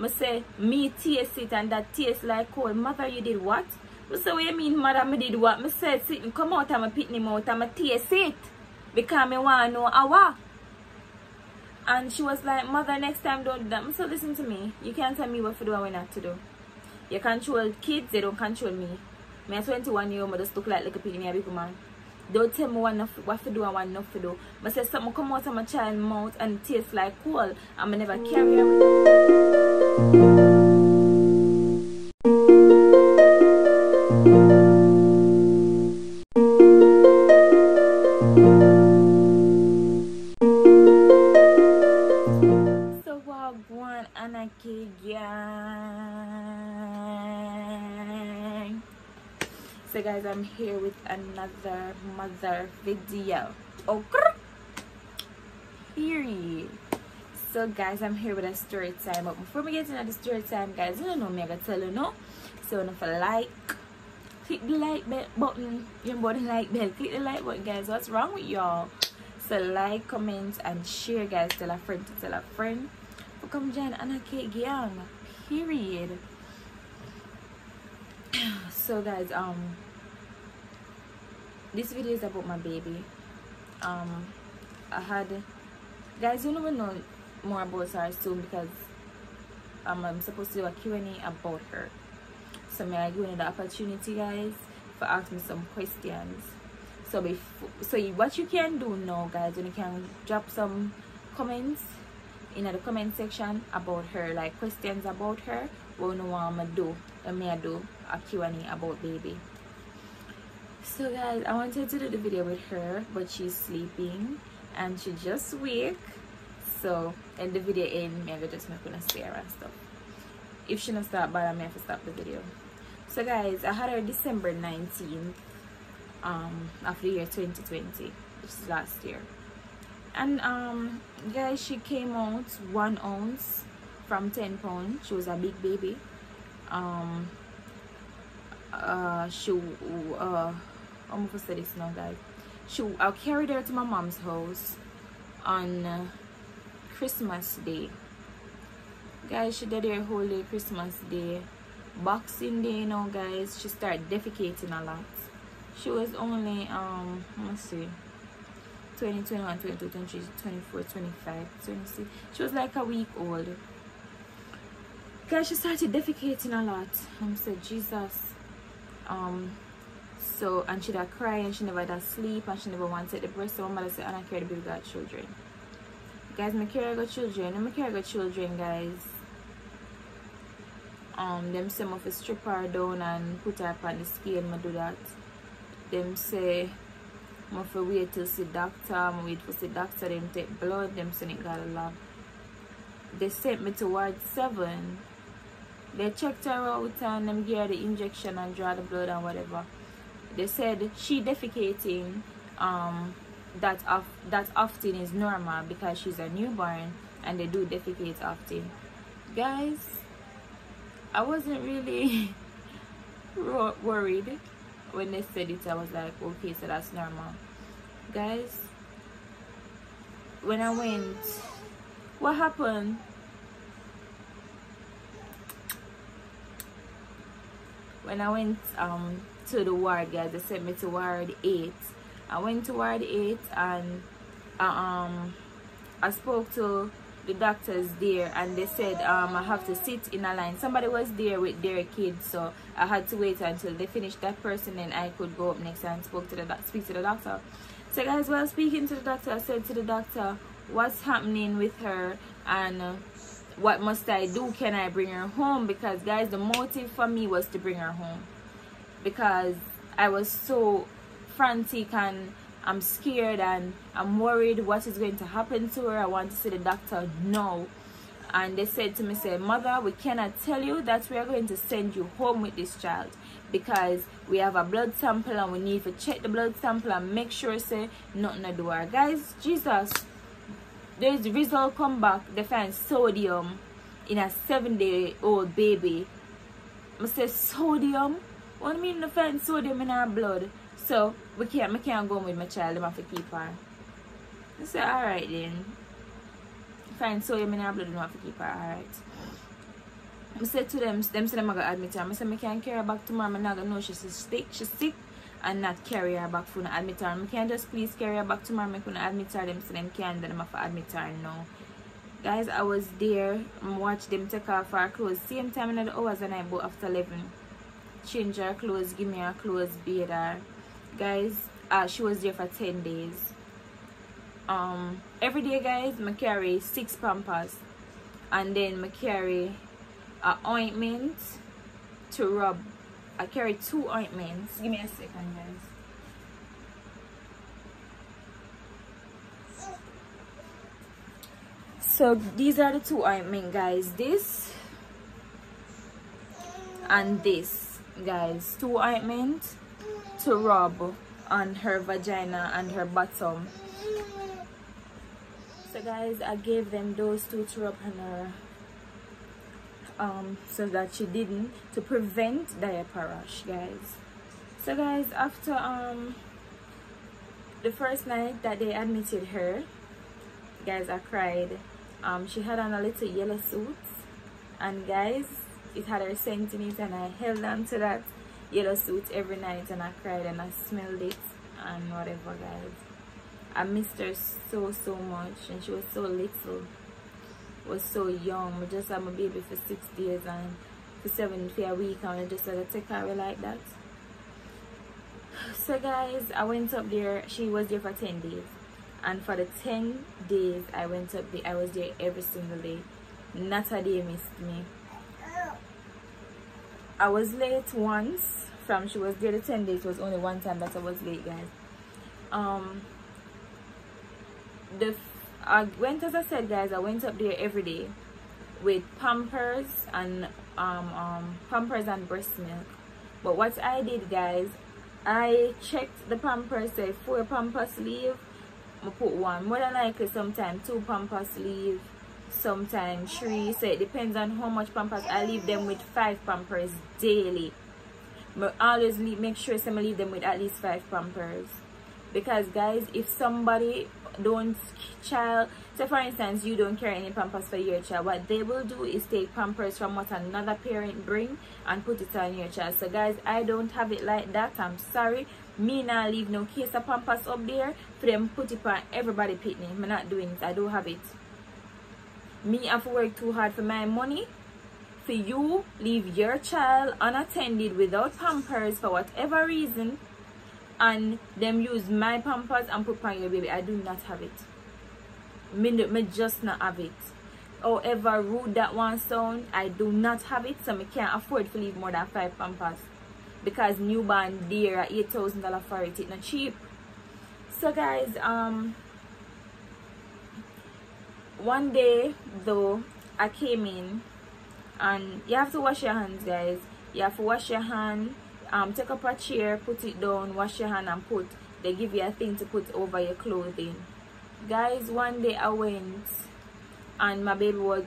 I say, me taste it and that tastes like cold. Mother, you did what? I say, what you mean, mother, me did what? I said, sit come out and I pick him out and I taste it. Because me want to know how. And she was like, mother, next time don't do that. So listen to me. You can't tell me what to do and what not to do. You control kids, they don't control me. Me at 21 year old, I just look like a pig, me a big man. Don't tell me what, not, what to do and what not to do. I say something come out of my child mouth and it tastes like coal. I'm never carry on. With another mother video. Okay. Period. So guys, I'm here with a story time. But before we get into the story time, guys, you don't know me, I gotta tell you no. So if you like, click the like button. You know the like bell. Click the like button, guys. What's wrong with y'all? So like, comment, and share, guys. Tell a friend to tell a friend. Come join Anna Kate Gang. Period. So guys, um, this video is about my baby. Um, I had guys, you never know more about her soon because um, I'm supposed to do a Q&A about her. So may I give you the opportunity, guys, for ask me some questions so before so what you can do now guys you can drop some comments in the comment section about her like questions about her what you want me do and me I do a Q&A about baby so guys I wanted to do the video with her but she's sleeping and she just wake so in the video end maybe just make gonna stare and stuff. If she not start by I may have to stop the video. So guys I had her December 19th um of the year 2020 which is last year. And um guys she came out one ounce from 10 pounds. She was a big baby. Um uh she uh i'm gonna say this now guys. She I'll carry her to my mom's house on uh, christmas day. Guys she did her whole day christmas day boxing day you know guys. She started defecating a lot. She was only um let's see 20 21 22 23 24 25 26 she was like a week old. Guys she started defecating a lot. I said jesus um so and she'd cry and she never does sleep and she never wanted the breast so my mother said i don't care the baby got children guys my care got children my care got children guys um them some of a strip her down and put her up on the scale and do that them say I for wait to see doctor, I'm wait for see doctor, them take blood, them send it got a lab. They sent me to ward seven. They checked her out and them gave her the injection and draw the blood and whatever. They said she defecating um that of that often is normal because she's a newborn and they do defecate often. Guys, I wasn't really worried when they said it. I was like okay so that's normal. Guys when i went what happened? When i went um to the ward guys they sent me to ward 8 i went to ward 8 and uh, um i spoke to the doctors there and they said um, I have to sit in a line. Somebody was there with their kids so I had to wait until they finished that person and I could go up next and spoke to the speak to the doctor. So guys while speaking to the doctor I said to the doctor what's happening with her and uh, what must I do? Can I bring her home? Because guys the motive for me was to bring her home because I was so frantic and I'm scared and I'm worried what is going to happen to her. I want to see the doctor now. And they said to me, say, Mother, we cannot tell you that we are going to send you home with this child because we have a blood sample and we need to check the blood sample and make sure say nothing to do her. Guys, Jesus, there's result come back, they find sodium in a seven day old baby. I say sodium? You mean they find sodium in our blood? So we can't, we can't go with my child. I have to keep her. I said, alright then. Fine, so you mean I blood, I have to keep her. Alright. I said to them, them say them I to admit her. I said I can't carry her back tomorrow. I'm not gonna know she's sick. She's sick and not carry her back for admit her. I can't just please carry her back tomorrow. I couldn't admit her. Them say them can. Then I'm to admit her now. Guys, I was there. I watched them take off her clothes. Same time in the hours when I after 11. Change her clothes, give me her clothes, bathe her. Guys, uh, she was there for 10 days. Um, every day, guys, I carry six pampers. And then I carry a ointment to rub. I carry two ointments. Give me a second, guys. So these are the two ointment, guys. This and this, guys. Two ointment to rub on her vagina and her bottom. So guys, I gave them those two to rub on her um so that she didn't to prevent diaper rash guys so guys after um the first night that they admitted her guys i cried um she had on a little yellow suit and guys it had her scent in it and i held on to that yellow suit every night and i cried and i smelled it and whatever guys i missed her so so much and she was so little was so young. I just had my baby for six days and for seven for a week and I just had to take her like that. So guys, I went up there. She was there for 10 days. And for the 10 days I went up there, I was there every single day. Not a day missed me. I was late once from she was there the 10 days. It was only one time that I was late, guys. Um, the I went as I said guys I went up there every day with pampers and um, um pampers and breast milk but what I did guys I checked the pampers say four pampers leave I put one more than likely sometimes two pampers leave sometimes three so it depends on how much pampers I leave them with five pampers daily. But always leave, make sure some leave them with at least five pampers. Because guys if somebody don't child so for instance you don't carry any pampers for your child what they will do is take pampers from what another parent bring and put it on your child. So guys i don't have it like that. I'm sorry. Me not leave no case of pampers up there. For them put it on everybody pitney i'm not doing it. I don't have it me have to work too hard for my money. For you leave your child unattended without pampers for whatever reason and them use my pampers and put on your baby. I do not have it. Me, me just not have it. However rude that one sound i do not have it so me can't afford to leave more than five pampers. Because newborn dear at eight thousand dollar for it it's not cheap. So guys um one day though i came in and you have to wash your hands guys. You have to wash your hand um take up a chair put it down wash your hand and put they give you a thing to put over your clothing. Guys one day i went and my baby was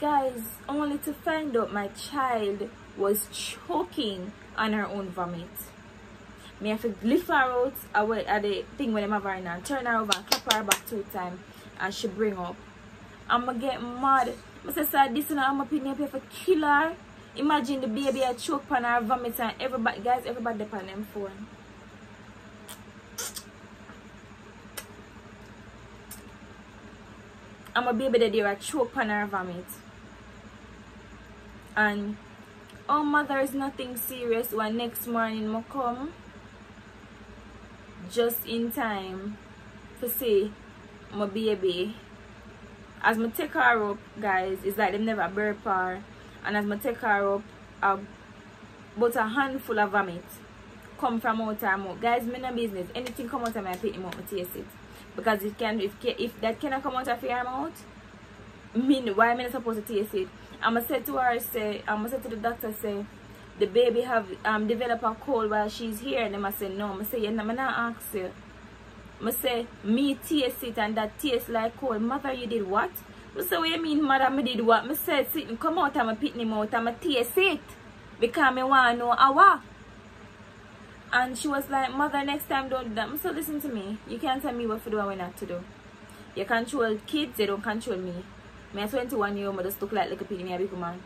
guys only to find out my child was choking on her own vomit me have to lift her out at the thing when I'm over and turn her over and clap her back two times and she bring up I'ma get mad I say, sir, this is I'm opinion pay for killer. Imagine the baby I choke on her vomit and everybody, guys, everybody depend them phone. I'm a baby that they were choke on her vomit. And oh mother is nothing serious when next morning I come just in time to see my baby as I take her up guys it's like them never burp her. And as I take her up uh, but a handful of vomit come from out her mouth. Guys me no business. Anything come out of my pit mouth me taste it. Because it can if if that cannot come out of your mouth me why am I supposed to taste it? I'ma say to her say I'ma say to the doctor say the baby have um developed a cold while she's here and them I say no I say yeah, I'm not ask you I say, me taste it and that tastes like cold. Mother, you did what? I say, what you mean, mother, me did what? I said, sit and come out and I pick him out and I taste it. Because I want to know how. And she was like, mother, next time don't do that. I listen to me. You can't tell me what to do and what not to do. You control kids, they don't control me. Me a 21 year old, I just look like, like a pig in a big man.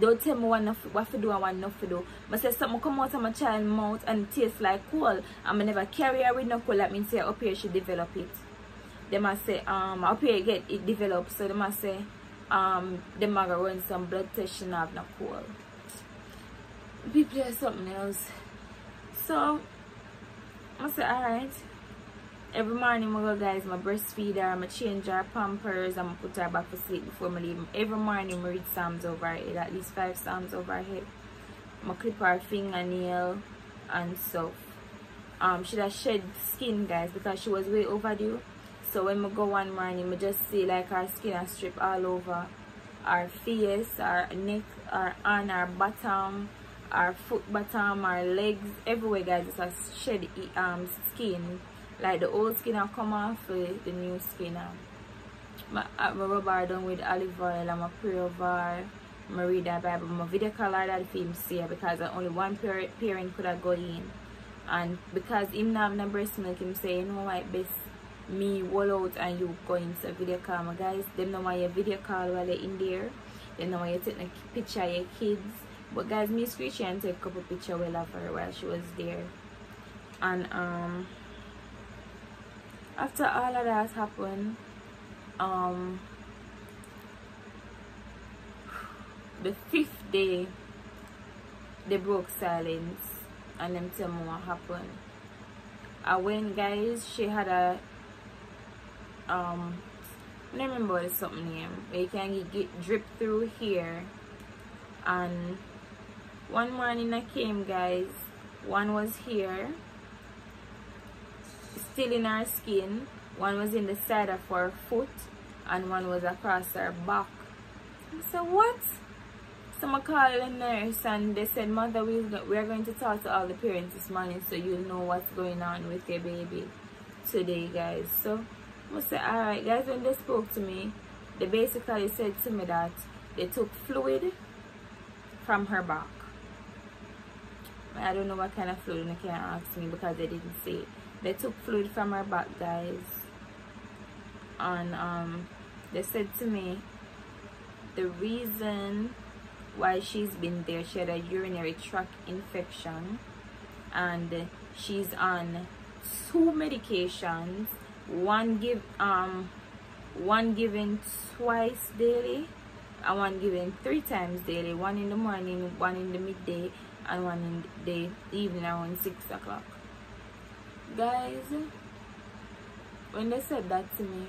Don't tell me what, not, what to do and what not to do. I say something come out of my child mouth and it tastes like coal. I never carry her with no coal. That means say up here she develop it. They must say um up here get it developed. So they must say um they might run some blood test and have no coal. People play something else. So I say alright every morning I go guys my breastfeed her, I change her pampers, I'm put her back to sleep before I leave. Every morning I read Psalms over her head, at least five Psalms over her head. I clip her fingernail and stuff. Um she has shed skin guys because she was way overdue. So when I go one morning I just see like her skin has strip all over our face, our neck, our on our bottom, our foot bottom, our legs, everywhere guys it's a shed um skin like the old skin have come off the new skin now. My, uh, my rubber done with olive oil and my pray over my read that Bible. My video her that film see because only one parent, parent could have go in. And because him not have no breast milk, him say, you know what, best me wall out and you go into video call my guys. Them know why you video call while they're in there. They know why you take a picture of your kids. But guys, me screechy and take a couple picture of her while she was there. And um after all of that happened um the fifth day they broke silence. And them tell me what happened. I went guys she had a um I don't remember what it's something name where you can get drip through here. And one morning I came guys. One was here still in her skin. One was in the side of her foot and one was across her back. So what? So I called the nurse and they said, Mother, we are going to talk to all the parents this morning so you'll know what's going on with your baby today, guys. So I said, alright, guys, when they spoke to me, they basically said to me that they took fluid from her back. I don't know what kind of fluid, and they can't ask me because they didn't say they took fluid from her back guys. And um they said to me the reason why she's been there she had a urinary tract infection and she's on two medications one give um one given twice daily and one given three times daily one in the morning one in the midday and one in the evening around six o'clock. Guys when they said that to me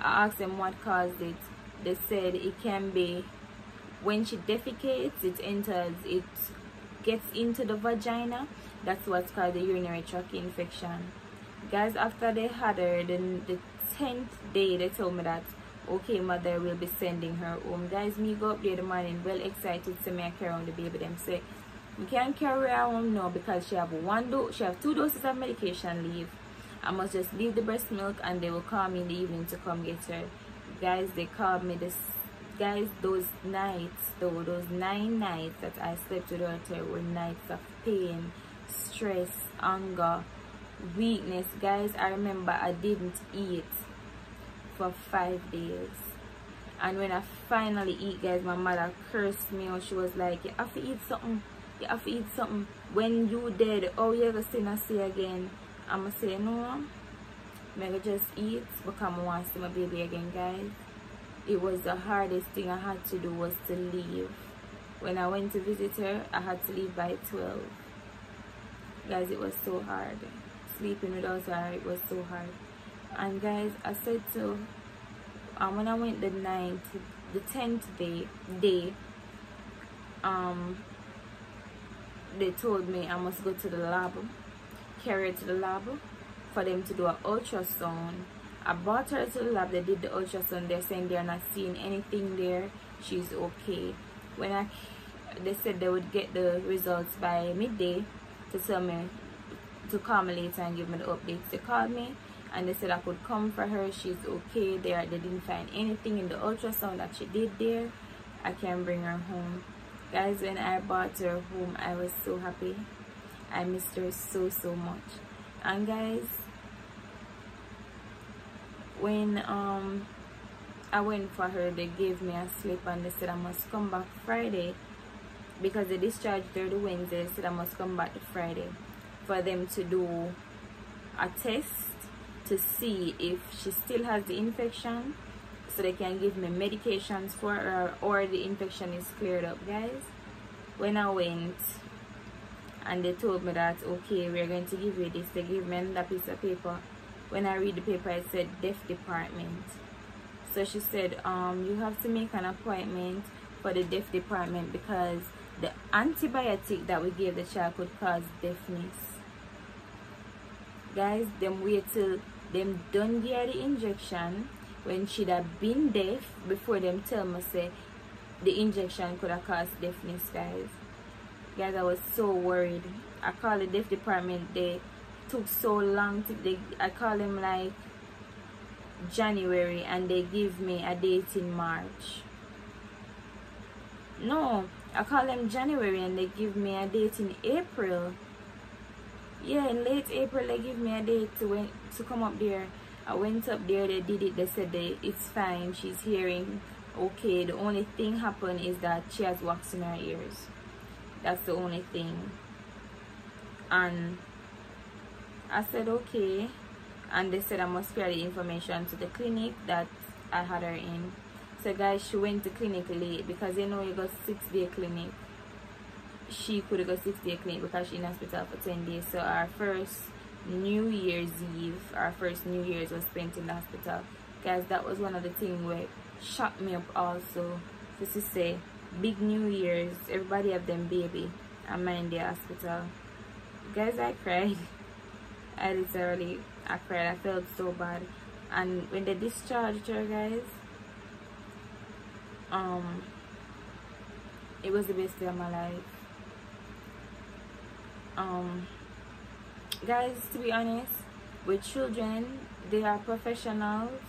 i asked them what caused it. They said it can be when she defecates it enters it gets into the vagina. That's what's called the urinary tract infection. Guys after they had her then the 10th day they told me that okay mother will be sending her home. Guys me go up there the morning well excited to I carry on the baby them say we can't carry her home now because she have one do she have two doses of medication leave. I must just leave the breast milk and they will call me in the evening to come get her. Guys they called me this guys those nights though those nine nights that i slept with her were nights of pain stress anger weakness. Guys i remember i didn't eat for five days. And when i finally eat guys my mother cursed me. And she was like you have to eat something you have to eat something. When you dead oh you gonna I not see again i'ma say no i'm just eat because i want to see my baby again guys. It was the hardest thing i had to do was to leave. When i went to visit her i had to leave by 12 guys it was so hard. Sleeping without her it was so hard. And guys i said to um when i went the ninth the 10th day day um they told me I must go to the lab, carry her to the lab for them to do an ultrasound. I brought her to the lab, they did the ultrasound, they're saying they're not seeing anything there, she's okay. When I, they said they would get the results by midday to tell me, to call me later and give me the updates. They called me and they said I could come for her, she's okay there, they didn't find anything in the ultrasound that she did there. I can bring her home guys when i bought her home i was so happy. I missed her so so much. And guys when um I went for her they gave me a slip and they said I must come back Friday because they discharged her the Wednesday. Said I must come back Friday for them to do a test to see if she still has the infection so they can give me medications for her or the infection is cleared up guys. When I went and they told me that okay we're going to give you this they gave me another piece of paper. When I read the paper it said deaf department. So she said um you have to make an appointment for the deaf department because the antibiotic that we gave the child could cause deafness. Guys them wait till them done get the injection when she'd have been deaf before them tell me say the injection could have caused deafness guys. Guys i was so worried. I called the deaf department. They took so long to they i called them like january and they give me a date in march. No i called them january and they give me a date in april. Yeah in late april they give me a date to went to come up there i went up there they did it they said they it's fine she's hearing okay. The only thing happened is that she has wax in her ears. That's the only thing. And i said okay. And they said i must carry the information to the clinic that i had her in. So guys she went to clinic late because you know you got six day clinic. She could have got six day clinic because she in hospital for 10 days. So our first new year's eve our first new year's was spent in the hospital. Guys that was one of the things where shocked me up also. Just to say big new year's everybody have them baby. I'm in the hospital. Guys i cried. I literally i cried. I felt so bad. And when they discharged her guys um it was the best day of my life. Um guys to be honest with children they are professionals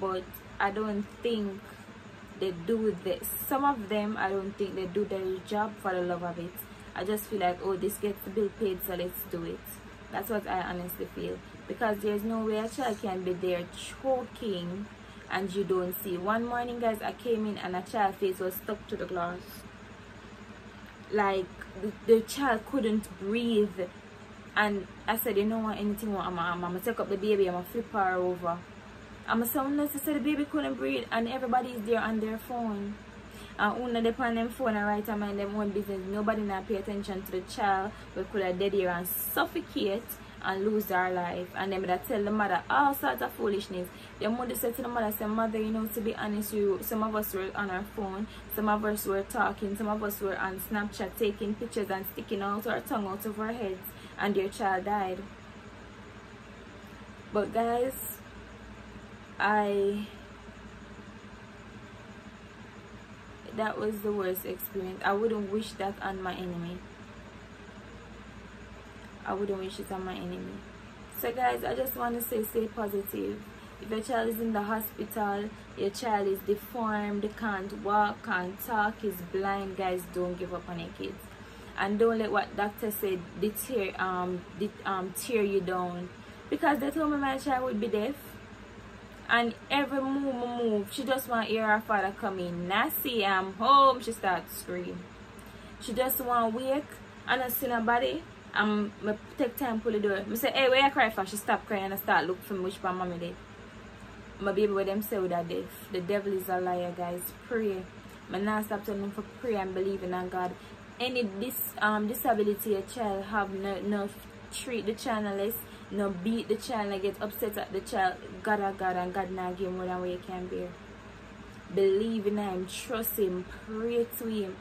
but i don't think they do this some of them i don't think they do their job for the love of it. I just feel like oh this gets the bill paid so let's do it. That's what i honestly feel. Because there's no way a child can be there choking and you don't see. One morning guys i came in and a child face was stuck to the glass. Like the, the child couldn't breathe and I said, you know what, anything I'm, I'm gonna take up the baby, I'm gonna flip her over. I'm someone else said the baby couldn't breathe and everybody's there on their phone. And una they on them phone and right mind them own business. Nobody not pay attention to the child. We could have dead here and suffocate and lose their life. And them that tell the mother all sorts of foolishness. The mother said to the mother, say, Mother, you know, to be honest, you some of us were on our phone, some of us were talking, some of us were on Snapchat taking pictures and sticking out our tongue out of our heads and your child died. But guys, I that was the worst experience. I wouldn't wish that on my enemy. I wouldn't wish it on my enemy. So guys, I just want to say stay positive. If your child is in the hospital, your child is deformed, can't walk, can't talk, is blind, guys, don't give up on your kids. And don't let what doctor said deter um det, um tear you down. Because they told me my child would be deaf. And every move move, she just want to hear her father come in. Nassy, I'm home, she starts scream. She just want wake and I see nobody I'm um, take time pull the door. I say, hey, where you cry for? She stop crying and I start look for me which part mommy did. My baby with them say with that deaf. The devil is a liar, guys. Pray. My now stop telling them for pray and believing in God. Any dis um disability a child have no no treat the child no beat the child and get upset at the child. God a God and God not give more than what you can bear. Believe in him, trust him, pray to him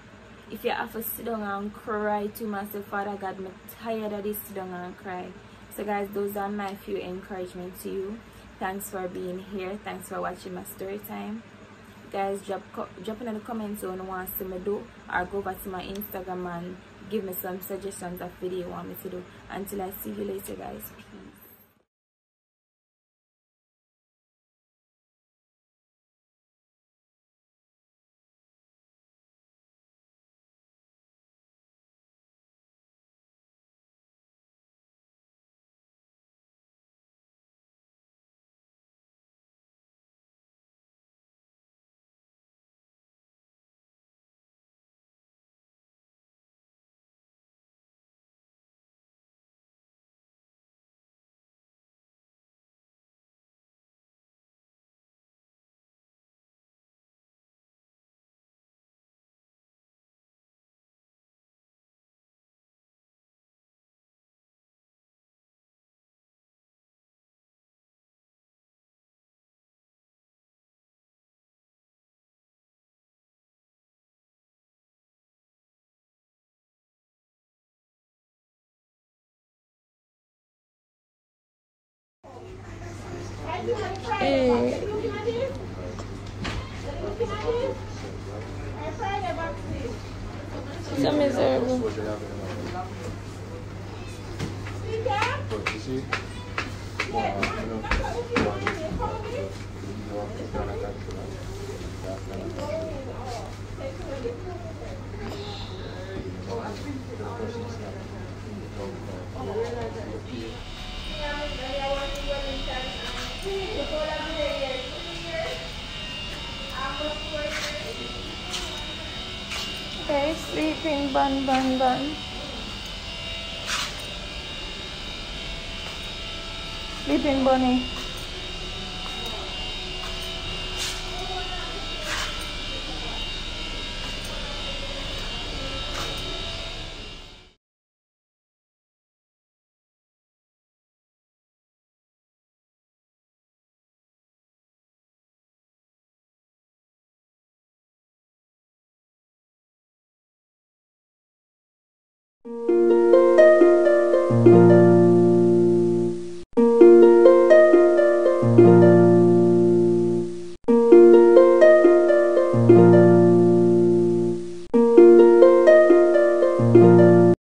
if you have to sit down and cry to myself, Father God, I'm tired of this sit down and cry. So guys, those are my few encouragement to you. Thanks for being here. Thanks for watching my story time. Guys, drop drop in the comments on what to me do or go back to my Instagram and give me some suggestions of video you want me to do. Until I see you later guys. Bun bun bun. Sleeping bunny.